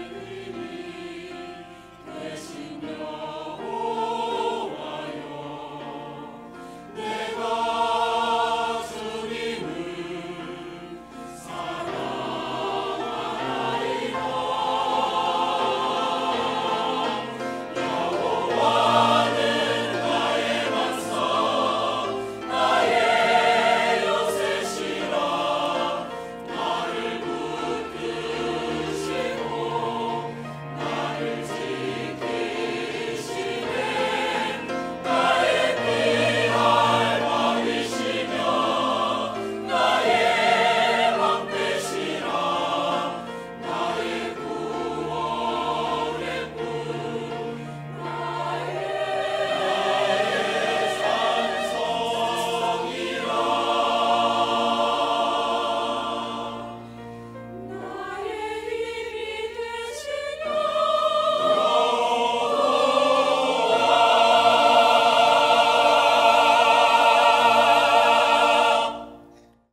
Hallelujah.